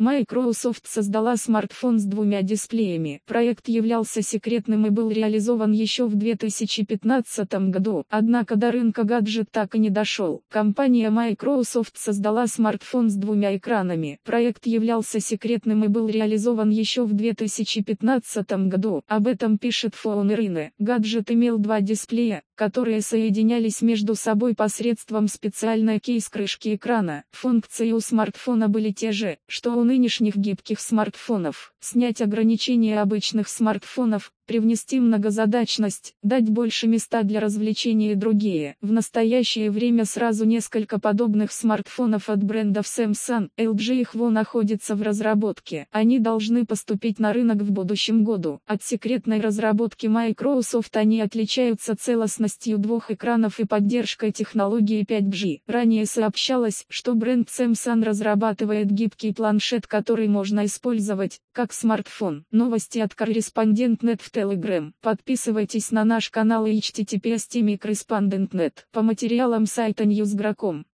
Microsoft создала смартфон с двумя дисплеями. Проект являлся секретным и был реализован еще в 2015 году, однако до рынка гаджет так и не дошел. Компания Microsoft создала смартфон с двумя экранами. Проект являлся секретным и был реализован еще в 2015 году. Об этом пишет Irene. Гаджет имел два дисплея, которые соединялись между собой посредством специальной кейс-крышки экрана. Функции у смартфона были те же, что у нынешних гибких смартфонов. Снять ограничения обычных смартфонов, привнести многозадачность, дать больше места для развлечений и другие. В настоящее время сразу несколько подобных смартфонов от брендов Samsung, LG и Huawei находятся в разработке. Они должны поступить на рынок в будущем году. От секретной разработки Microsoft они отличаются целостностью двух экранов и поддержкой технологии 5G. Ранее сообщалось, что бренд Samsung разрабатывает гибкий планшет, который можно использовать, как смартфон. Новости от корреспондент.нет в Telegram. Подписывайтесь на наш канал https По материалам сайта Newsgro.com.